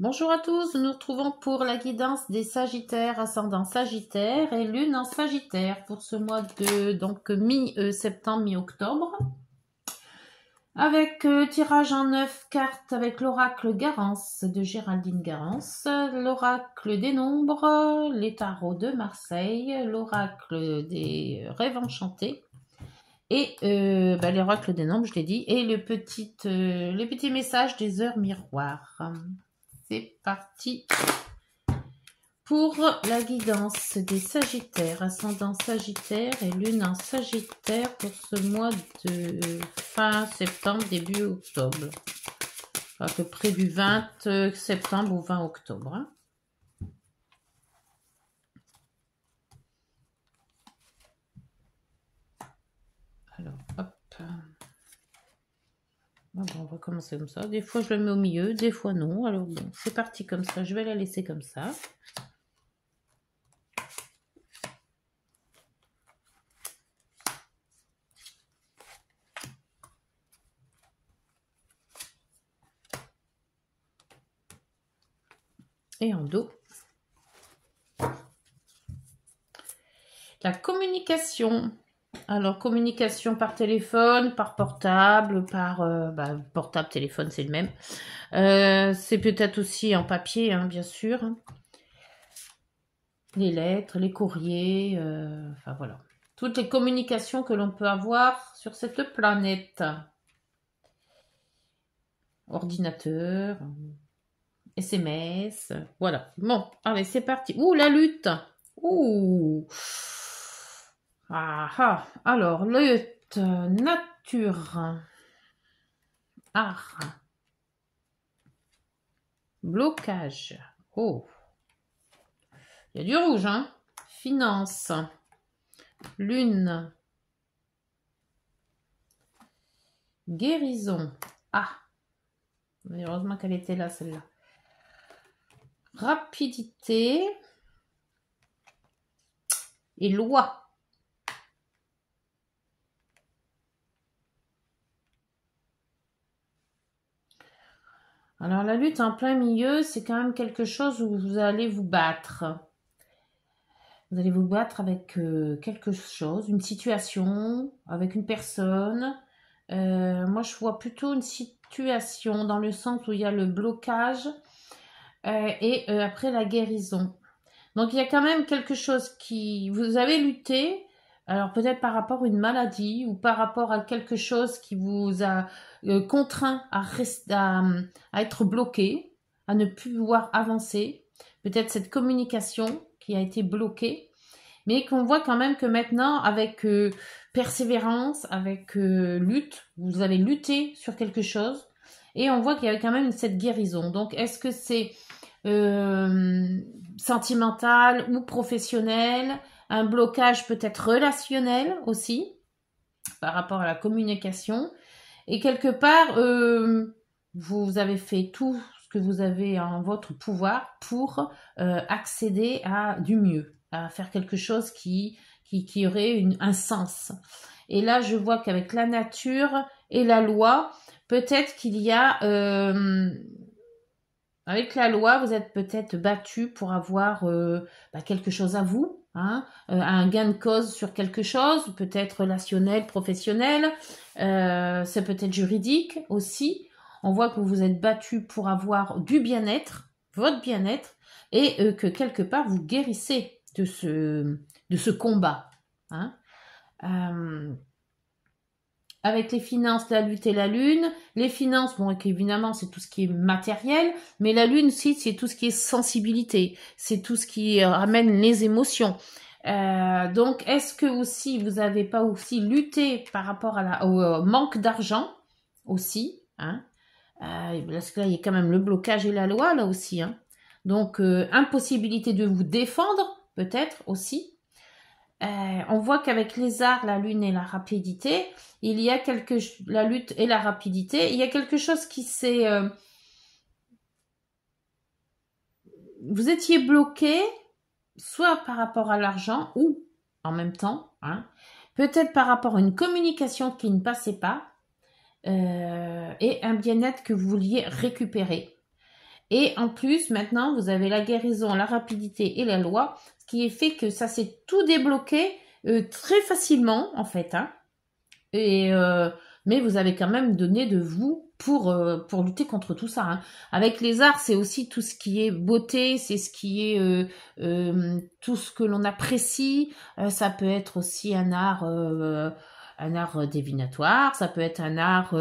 Bonjour à tous, nous nous retrouvons pour la guidance des Sagittaires ascendant Sagittaire et Lune en Sagittaire pour ce mois de donc mi-septembre, mi-octobre. Avec euh, tirage en neuf cartes avec l'oracle Garance de Géraldine Garance, l'oracle des nombres, les tarots de Marseille, l'oracle des rêves enchantés et euh, bah, l'oracle des nombres, je l'ai dit, et le petit, euh, les petits messages des heures miroirs c'est parti pour la guidance des Sagittaires, ascendant Sagittaire et lune en Sagittaire pour ce mois de fin septembre, début octobre. À peu près du 20 septembre au 20 octobre. Hein. Alors, hop. On va commencer comme ça. Des fois, je le mets au milieu, des fois non. Alors bon, c'est parti comme ça. Je vais la laisser comme ça. Et en dos. La communication. Alors, communication par téléphone, par portable, par euh, bah, portable, téléphone, c'est le même. Euh, c'est peut-être aussi en papier, hein, bien sûr. Les lettres, les courriers, euh, enfin voilà. Toutes les communications que l'on peut avoir sur cette planète. Ordinateur, SMS, voilà. Bon, allez, c'est parti. Ouh, la lutte Ouh ah, ah, alors, le nature, art, blocage. Oh, il y a du rouge, hein. Finance, lune, guérison. Ah, heureusement qu'elle était là, celle-là. Rapidité et loi. Alors la lutte en plein milieu, c'est quand même quelque chose où vous allez vous battre. Vous allez vous battre avec euh, quelque chose, une situation, avec une personne. Euh, moi, je vois plutôt une situation dans le sens où il y a le blocage euh, et après la guérison. Donc, il y a quand même quelque chose qui... Vous avez lutté, alors peut-être par rapport à une maladie ou par rapport à quelque chose qui vous a euh, contraint à, à, être bloqué, à ne plus pouvoir avancer. Peut-être cette communication qui a été bloquée, mais qu'on voit quand même que maintenant, avec euh, persévérance, avec euh, lutte, vous avez lutté sur quelque chose, et on voit qu'il y a quand même cette guérison. Donc, est-ce que c'est sentimental ou professionnel? Un blocage peut-être relationnel aussi par rapport à la communication. Et quelque part, euh, vous avez fait tout ce que vous avez en votre pouvoir pour euh, accéder à du mieux, à faire quelque chose qui, aurait un sens. Et là, je vois qu'avec la nature et la loi, peut-être qu'il y a... Euh, avec la loi, vous êtes peut-être battu pour avoir bah, quelque chose à vous, Hein, un gain de cause sur quelque chose, peut-être relationnel, professionnel, euh, c'est peut-être juridique aussi. On voit que vous vous êtes battu pour avoir du bien-être, votre bien-être, et euh, que quelque part vous guérissez de ce, combat. Hein. avec les finances, la lutte et la lune. Les finances, bon, évidemment, c'est tout ce qui est matériel, mais la lune aussi, c'est tout ce qui est sensibilité, c'est tout ce qui ramène les émotions. Euh, donc, est-ce que aussi vous n'avez pas aussi lutté par rapport au manque d'argent aussi hein? Euh, Parce que là, il y a quand même le blocage et la loi là aussi. Hein donc, euh, impossibilité de vous défendre peut-être aussi. On voit qu'avec les arts, la lune et la rapidité, il y a quelque la lutte et la rapidité, il y a quelque chose qui s'est vous étiez bloqué soit par rapport à l'argent ou en même temps, hein, peut-être par rapport à une communication qui ne passait pas euh, et un bien-être que vous vouliez récupérer. Et en plus, maintenant, vous avez la guérison, la rapidité et la loi, ce qui est fait que ça s'est tout débloqué euh, très facilement, en fait. Hein. Et, euh, mais vous avez quand même donné de vous pour, euh, pour lutter contre tout ça. Hein. Avec les arts, c'est aussi tout ce qui est beauté, c'est ce qui est tout ce que l'on apprécie. ça peut être aussi un art, un art divinatoire, ça peut être un art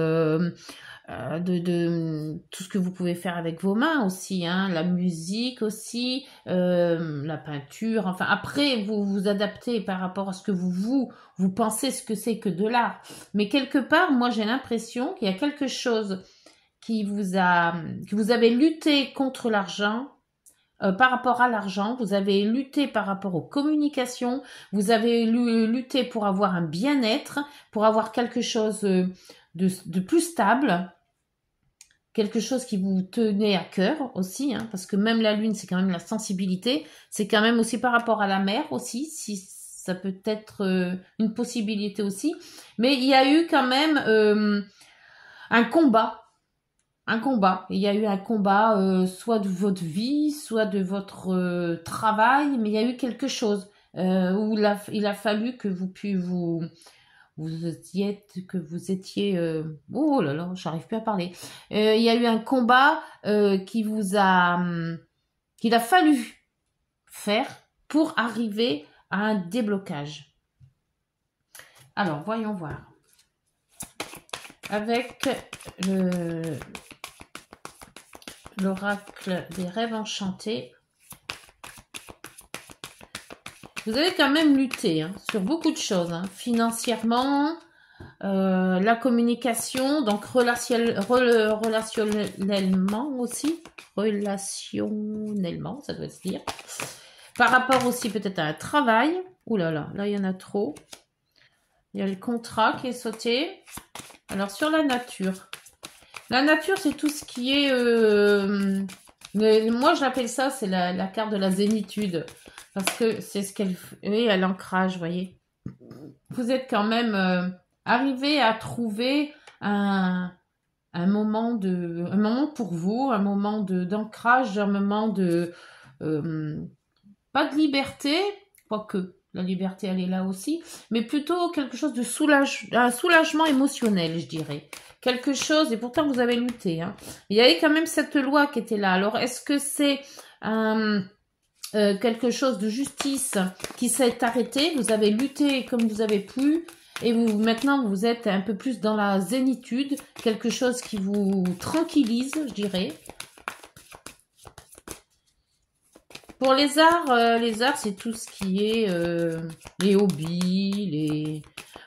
euh, de, de, tout ce que vous pouvez faire avec vos mains aussi, hein, la musique aussi, euh, la peinture. Enfin, après, vous vous adaptez par rapport à ce que vous vous, vous pensez ce que c'est que de l'art. Mais quelque part, moi, j'ai l'impression qu'il y a quelque chose qui vous a, que vous avez lutté contre l'argent. Euh, par rapport à l'argent, vous avez lutté par rapport aux communications, vous avez lutté pour avoir un bien-être, pour avoir quelque chose de, de plus stable, quelque chose qui vous tenait à cœur aussi, hein, parce que même la lune, c'est quand même la sensibilité, c'est quand même aussi par rapport à la mer aussi, si ça peut être euh, une possibilité aussi. Mais il y a eu quand même euh, un combat, un combat. Il y a eu un combat, euh, soit de votre vie, soit de votre travail, mais il y a eu quelque chose où il a fallu que vous puissiez vous vous étiez que vous étiez euh, oh là là j'arrive plus à parler. Euh, il y a eu un combat euh, qui vous a hum, qu'il a fallu faire pour arriver à un déblocage. Alors voyons voir. Avec l'oracle des rêves enchantés Vous avez quand même lutté hein, sur beaucoup de choses, hein. financièrement, euh, la communication, donc relationnellement aussi, relationnellement, ça doit se dire. Par rapport aussi peut-être à un travail. Ouh là là, là il y en a trop. Il y a le contrat qui est sauté. Alors sur la nature. La nature, c'est tout ce qui est... Euh, moi, j'appelle ça, c'est la, la, carte de la zénitude. Parce que c'est ce qu'elle... Oui, à l'ancrage, vous voyez. Vous êtes quand même euh, arrivé à trouver un, un, moment de... Un moment pour vous, un moment d'ancrage, un moment de... Euh, pas de liberté, quoique la liberté elle est là aussi, mais plutôt quelque chose de soulage, un soulagement émotionnel, je dirais. Quelque chose, et pourtant vous avez lutté. Hein. Il y avait quand même cette loi qui était là. Alors est-ce que c'est un... quelque chose de justice qui s'est arrêté, vous avez lutté comme vous avez pu, et vous maintenant vous êtes un peu plus dans la zénitude, quelque chose qui vous tranquillise, je dirais. Pour les arts, euh, les arts c'est tout ce qui est euh, les hobbies, les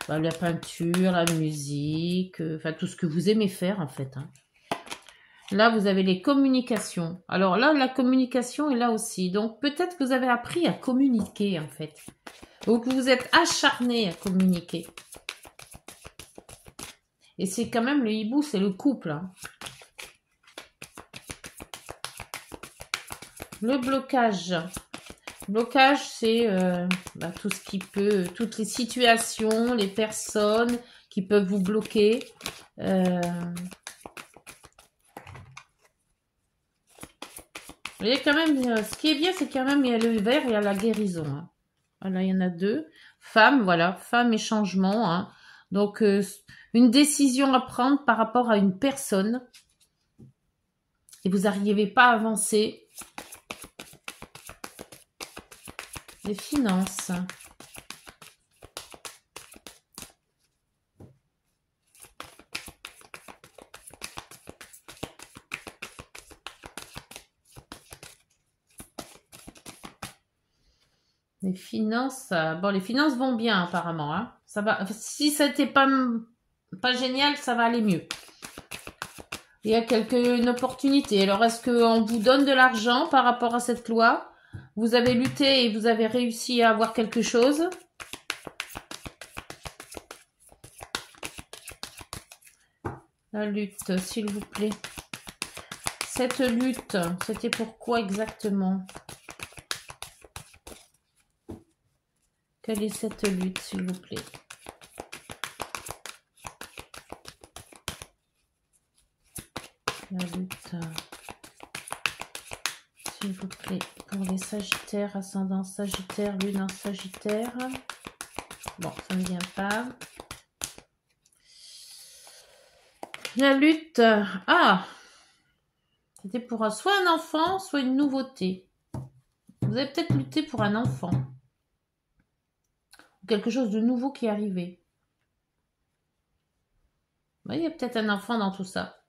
bah, la peinture, la musique, enfin tout ce que vous aimez faire en fait. Hein. Là, vous avez les communications. Alors là, la communication est là aussi. Donc peut-être que vous avez appris à communiquer en fait. Ou que vous êtes acharné à communiquer. Et c'est quand même le hibou, c'est le couple. Hein. Le blocage. Blocage, c'est euh, bah, tout ce qui peut, toutes les situations, les personnes qui peuvent vous bloquer. Euh, Il y a quand même, euh, ce qui est bien, c'est quand même, il y a le vert il y a la guérison. Hein. Voilà, il y en a deux. Femme, voilà, femme et changement. Hein. Donc, euh, une décision à prendre par rapport à une personne. Et vous n'arrivez pas à avancer. Les finances. Les finances, euh, bon, les finances vont bien apparemment. Hein. Ça va. Si ça n'était pas pas génial, ça va aller mieux. Il y a quelques une opportunité. Alors, est-ce qu'on vous donne de l'argent par rapport à cette loi? Vous avez lutté et vous avez réussi à avoir quelque chose? La lutte, s'il vous plaît. Cette lutte, c'était pourquoi exactement? Quelle est cette lutte, s'il vous plaît La lutte. s'il vous plaît, pour les Sagittaires, ascendant Sagittaire, Lune en Sagittaire. Bon, ça ne vient pas. La lutte. Ah C'était pour soit un enfant, soit une nouveauté. Vous avez peut-être lutté pour un enfant. Quelque chose de nouveau qui est arrivé. Il y a peut-être un enfant dans tout ça.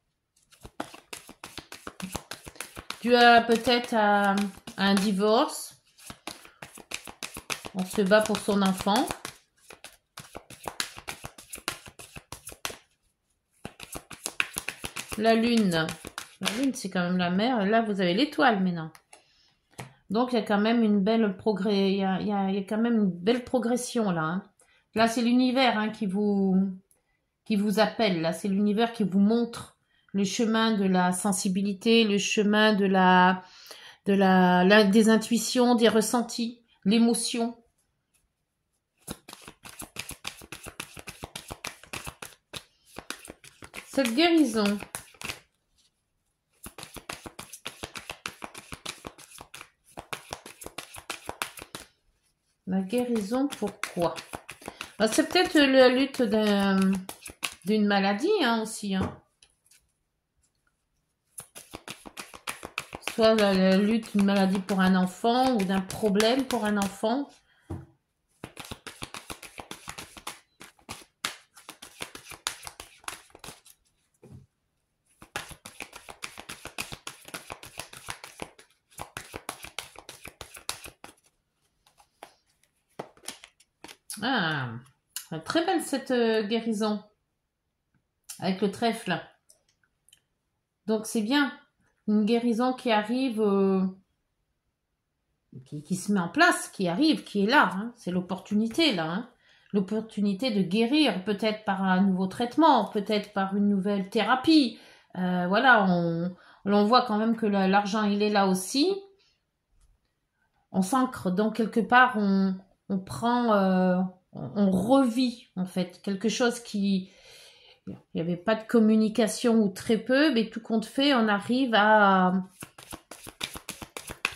Tu as peut-être un, un divorce. On se bat pour son enfant. La lune. La lune, c'est quand même la mer. Là, vous avez l'étoile maintenant. Donc, il y a quand même une belle progrès. Il y a, quand même une belle progression là. Hein. Là, c'est l'univers hein, qui vous qui vous appelle. Là, c'est l'univers qui vous montre le chemin de la sensibilité, le chemin de la, de la, des intuitions, des ressentis, l'émotion. Cette guérison. Guérison, pourquoi? Bah, C'est peut-être la lutte d'une maladie hein, aussi. Hein. soit la, lutte d'une maladie pour un enfant ou d'un problème pour un enfant. Ah, très belle cette euh, guérison avec le trèfle. Donc c'est bien une guérison qui arrive, euh, qui, se met en place, qui arrive, qui est là. Hein. C'est l'opportunité là. Hein. L'opportunité de guérir, peut-être par un nouveau traitement, peut-être par une nouvelle thérapie. Euh, voilà, on, on voit quand même que l'argent il est là aussi. On s'ancre, donc quelque part on, on prend, euh, on revit en fait quelque chose qui, il n'y avait pas de communication ou très peu, mais tout compte fait, on arrive à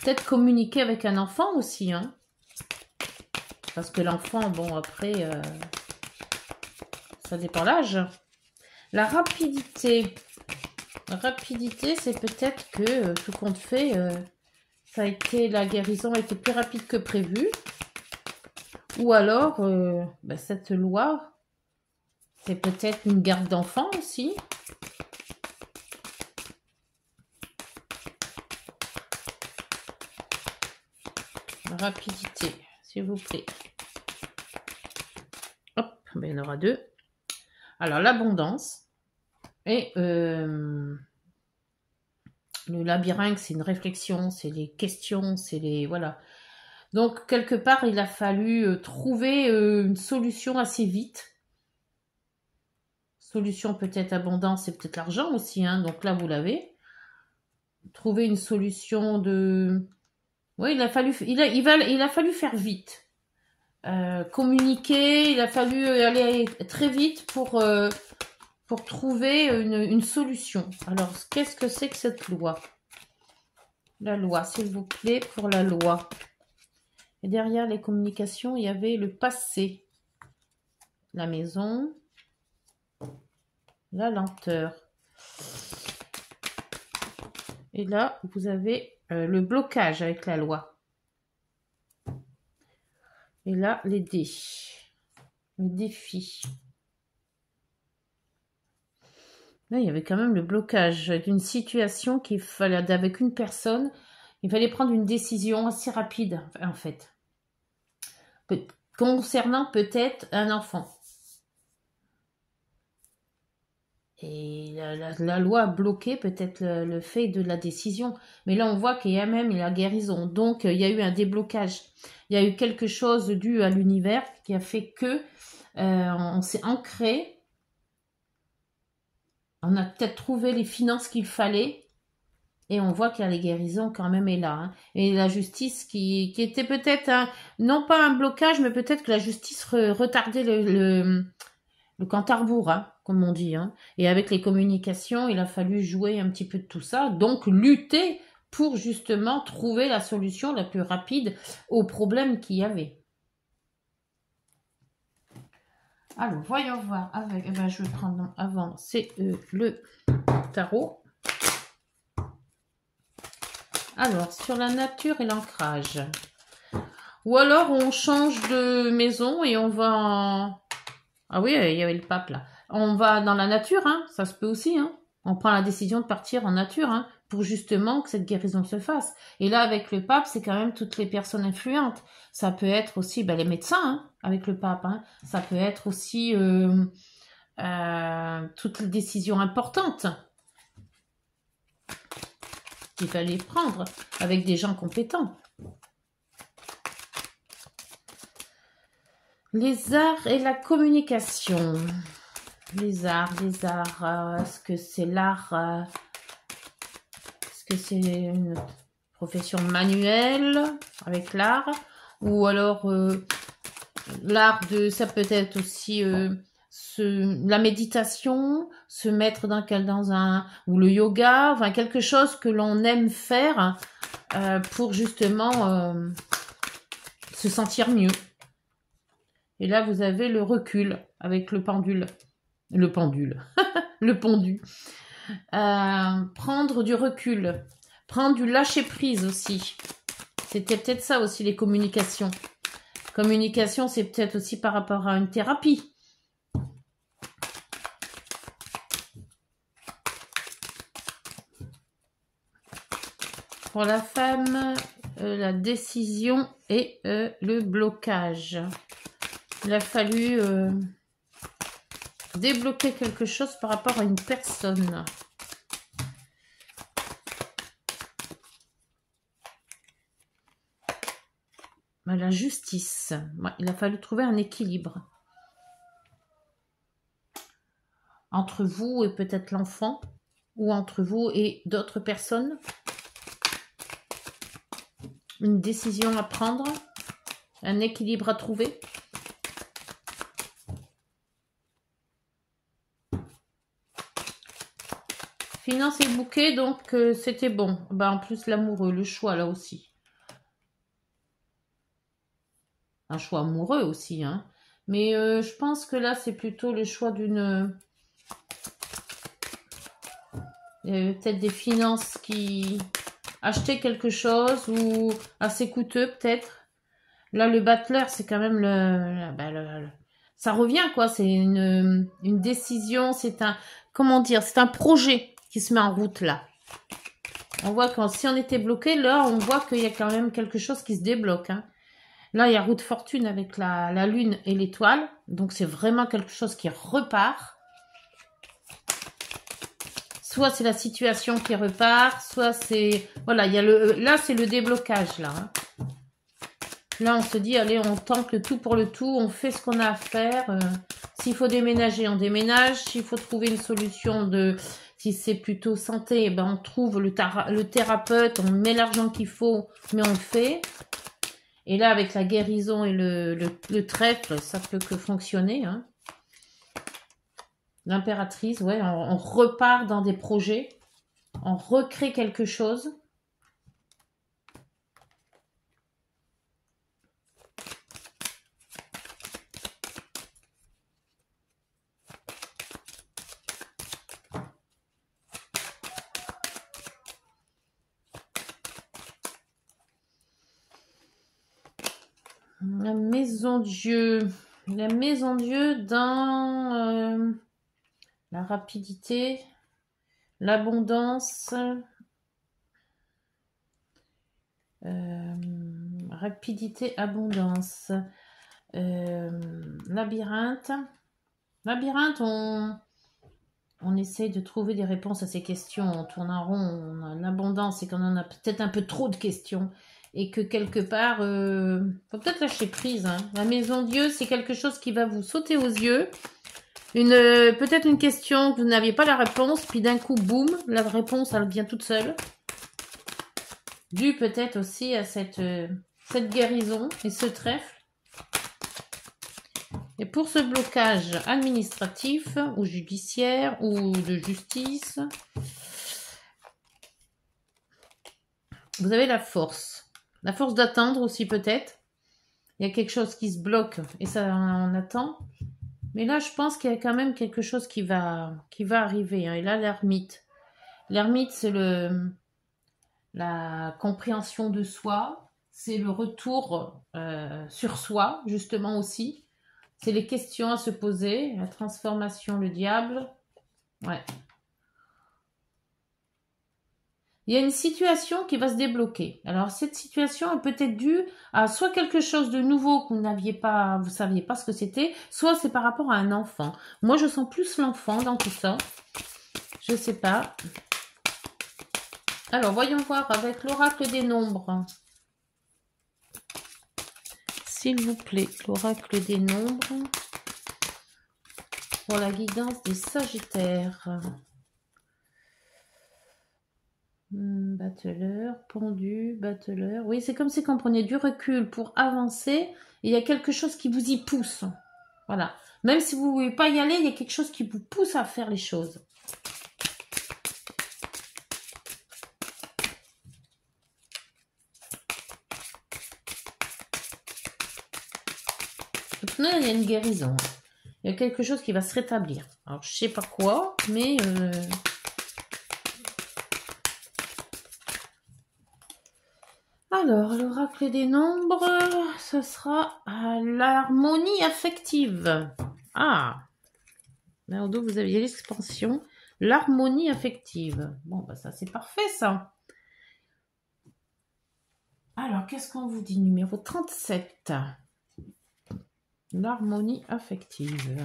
peut-être communiquer avec un enfant aussi. Hein. Parce que l'enfant, bon, après, euh, ça dépend l'âge. La rapidité. La rapidité, c'est peut-être que, euh, tout compte fait, ça a été, la guérison a été plus rapide que prévu. Ou alors, ben, cette loi c'est peut-être une garde d'enfant aussi. Rapidité, s'il vous plaît. Hop, ben, il y en aura deux. Alors, l'abondance. Et euh, le labyrinthe, c'est une réflexion, c'est les questions, c'est les... Voilà. Donc, quelque part, il a fallu euh, trouver euh, une solution assez vite Solution peut-être abondance, c'est peut-être l'argent aussi. Hein. Donc là, vous l'avez. Trouver une solution de... Oui, il a fallu, il a, fallu faire vite. Euh, communiquer, il a fallu aller très vite pour, trouver une solution. Alors, qu'est-ce que c'est que cette loi? La loi, s'il vous plaît, pour la loi. Et derrière les communications, il y avait le passé. La maison, la lenteur. Et là, vous avez euh, le blocage avec la loi. Et là, les dés. Le défi. Là, il y avait quand même le blocage d'une situation qu'il fallait, avec une personne, il fallait prendre une décision assez rapide, en fait. Concernant peut-être un enfant. Et la, loi a bloqué peut-être le, fait de la décision. Mais là, on voit qu'il y a même la guérison. Donc, il y a eu un déblocage. Il y a eu quelque chose dû à l'univers qui a fait que euh, on s'est ancré. On a peut-être trouvé les finances qu'il fallait. Et on voit que la guérison quand même est là. Hein. Et la justice qui, était peut-être, non pas un blocage, mais peut-être que la justice retardait le le cantarbour, hein, comme on dit. Hein. Et avec les communications, il a fallu jouer un petit peu de tout ça, donc lutter pour justement trouver la solution la plus rapide au problème qu'il y avait. Alors, voyons voir. Eh ben, je vais prendre avant, c'est euh, le tarot. Alors, sur la nature et l'ancrage. Ou alors, on change de maison et on va en... Ah oui, il y avait le pape là. On va dans la nature, hein, ça se peut aussi. Hein. On prend la décision de partir en nature hein, pour justement que cette guérison se fasse. Et là, avec le pape, c'est quand même toutes les personnes influentes. Ça peut être aussi ben, les médecins hein, avec le pape. Hein. Ça peut être aussi euh, euh, toutes les décisions importantes qu'il fallait prendre avec des gens compétents. Les arts et la communication. Les arts, les arts, euh, est-ce que c'est l'art euh, Est-ce que c'est une profession manuelle avec l'art? Ou alors euh, l'art de, ça peut être aussi la méditation, se mettre dans, dans un, ou le yoga, enfin quelque chose que l'on aime faire pour justement se sentir mieux. Et là, vous avez le recul avec le pendule. Le pendule. le pendu. Euh, prendre du recul. Prendre du lâcher-prise aussi. C'était peut-être ça aussi, les communications. Communication, c'est peut-être aussi par rapport à une thérapie. Pour la femme, euh, la décision et euh, le blocage. Il a fallu euh, débloquer quelque chose par rapport à une personne. La justice. il a fallu trouver un équilibre. Entre vous et peut-être l'enfant, ou entre vous et d'autres personnes. Une décision à prendre, un équilibre à trouver. Finance et bouquet, donc euh, c'était bon. Ben, en plus, l'amoureux, le choix là aussi. Un choix amoureux aussi, hein. Mais euh, je pense que là, c'est plutôt le choix d'une... Euh, peut-être des finances qui... Acheter quelque chose ou assez coûteux peut-être. Là, le battleur, c'est quand même le, ben, Ça revient, quoi. C'est une, décision, c'est un... Comment dire C'est un projet se met en route là. On voit que si on était bloqué, là, on voit qu'il y a quand même quelque chose qui se débloque. Hein. Là, il y a route fortune avec la, la lune et l'étoile. Donc, c'est vraiment quelque chose qui repart. Soit c'est la situation qui repart, soit c'est... Voilà, le... Là, c'est le déblocage, là. Hein. Là, on se dit, allez, on tente le tout pour le tout, on fait ce qu'on a à faire. Euh, s'il faut déménager, on déménage. S'il faut trouver une solution de si c'est plutôt santé, eh ben on trouve le, le thérapeute, on met l'argent qu'il faut, mais on le fait. Et là, avec la guérison et le, le, trèfle, ça peut que fonctionner. Hein. L'impératrice, ouais, on repart dans des projets, on recrée quelque chose. La maison Dieu. La maison Dieu dans euh, la rapidité, l'abondance, euh, rapidité, abondance, euh, labyrinthe. Labyrinthe, on, on essaye de trouver des réponses à ces questions. On tourne en rond, on a l'abondance et qu'on en a peut-être un peu trop de questions et que quelque part, euh, faut peut-être lâcher prise. Hein. La maison Dieu, c'est quelque chose qui va vous sauter aux yeux. Une peut-être une question que vous n'aviez pas la réponse, puis d'un coup, boum, la réponse, elle vient toute seule. Dû peut-être aussi à cette, euh, cette guérison et ce trèfle. Et pour ce blocage administratif ou judiciaire ou de justice, Vous avez la force. La force d'attendre aussi peut-être. Il y a quelque chose qui se bloque et ça on attend. Mais là, je pense qu'il y a quand même quelque chose qui va, qui va arriver. Et là, l'ermite. L'ermite, c'est le la compréhension de soi, c'est le retour euh, sur soi, justement aussi. C'est les questions à se poser, la transformation, le diable. Ouais. Il y a une situation qui va se débloquer. Alors cette situation est peut-être due à soit quelque chose de nouveau que vous n'aviez pas, vous saviez pas ce que c'était, soit c'est par rapport à un enfant. Moi je sens plus l'enfant dans tout ça. Je sais pas. Alors voyons voir avec l'oracle des nombres. S'il vous plaît, l'oracle des nombres pour la guidance des Sagittaires. Hmm, battleur, pendu, battleur. Oui, c'est comme si on prenait du recul pour avancer. il y a quelque chose qui vous y pousse. Voilà. Même si vous ne voulez pas y aller, il y a quelque chose qui vous pousse à faire les choses. il y a une guérison. Il y a quelque chose qui va se rétablir. Alors, je sais pas quoi, mais... Euh, alors, l'oracle des nombres, ce sera l'harmonie affective. Ah Merdo, vous aviez l'expansion. L'harmonie affective. Bon, bah ça, c'est parfait, ça. Alors, qu'est-ce qu'on vous dit Numéro 37. L'harmonie affective.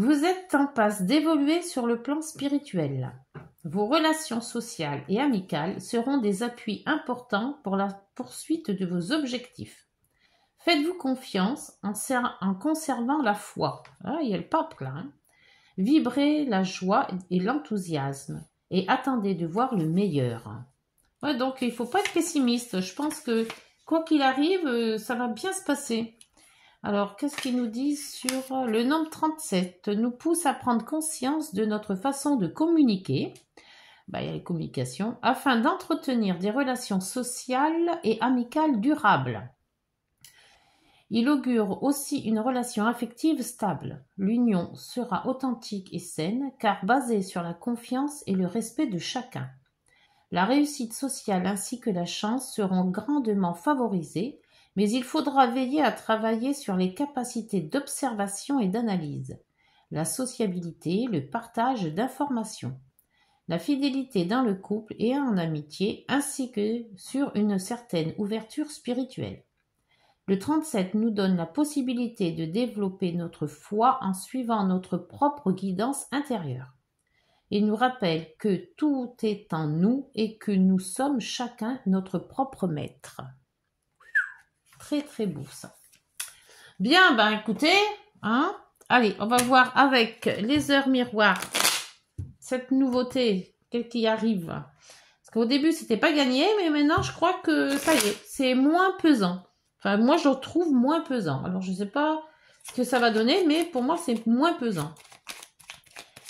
Vous êtes en passe d'évoluer sur le plan spirituel. Vos relations sociales et amicales seront des appuis importants pour la poursuite de vos objectifs. Faites-vous confiance en, conservant la foi. Ah, il y a le pape là. Hein. Vibrez la joie et l'enthousiasme et attendez de voir le meilleur. Donc il faut pas être pessimiste. Je pense que quoi qu'il arrive, euh, ça va bien se passer. Alors, qu'est-ce qu'ils nous disent sur euh, le nombre 37 nous pousse à prendre conscience de notre façon de communiquer. Bah, il y a les communications, afin d'entretenir des relations sociales et amicales durables. Il augure aussi une relation affective stable. L'union sera authentique et saine car basée sur la confiance et le respect de chacun. La réussite sociale ainsi que la chance seront grandement favorisées, mais il faudra veiller à travailler sur les capacités d'observation et d'analyse, la sociabilité, le partage d'informations, la fidélité dans le couple et en amitié, ainsi que sur une certaine ouverture spirituelle. Le 37 nous donne la possibilité de développer notre foi en suivant notre propre guidance intérieure. Il nous rappelle que tout est en nous et que nous sommes chacun notre propre maître. Très très beau ça. Bien, ben écoutez, hein, allez, on va voir avec les heures miroirs cette nouveauté, qui arrive. Parce qu'au début, c'était pas gagné, mais maintenant, je crois que ça y est, c'est moins pesant. Enfin, moi, je trouve moins pesant. Alors, je sais pas ce que ça va donner, mais pour moi, c'est moins pesant.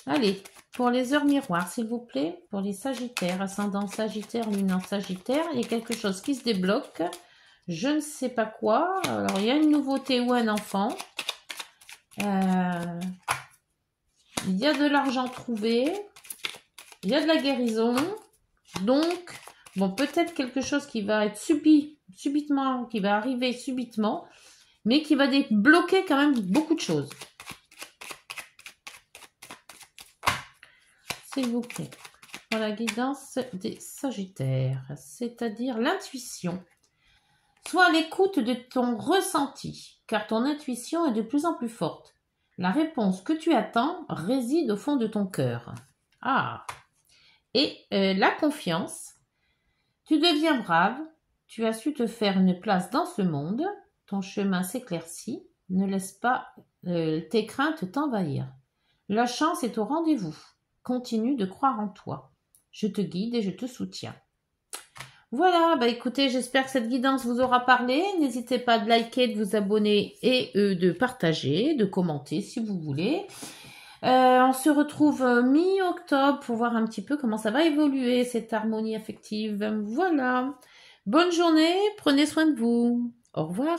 Allez, pour les heures miroirs, s'il vous plaît, pour les sagittaires, ascendant sagittaire, lunaire sagittaire, il y a quelque chose qui se débloque. Je ne sais pas quoi. Alors, il y a une nouveauté ou un enfant. Euh, il y a de l'argent trouvé. Il y a de la guérison. Donc, bon, peut-être quelque chose qui va être subi, subitement, qui va arriver subitement, mais qui va débloquer quand même beaucoup de choses. s'il vous plaît. La guidance des Sagittaires, c'est-à-dire l'intuition. Sois l'écoute de ton ressenti, car ton intuition est de plus en plus forte. La réponse que tu attends réside au fond de ton cœur. Ah Et euh, la confiance. Tu deviens brave, tu as su te faire une place dans ce monde, ton chemin s'éclaircit, ne laisse pas euh, tes craintes t'envahir. La chance est au rendez-vous. Continue de croire en toi. Je te guide et je te soutiens. Voilà, bah écoutez, j'espère que cette guidance vous aura parlé. N'hésitez pas de liker, de vous abonner et euh, de partager, de commenter si vous voulez. Euh, on se retrouve euh, mi-octobre pour voir un petit peu comment ça va évoluer, cette harmonie affective. Voilà. Bonne journée, prenez soin de vous. Au revoir.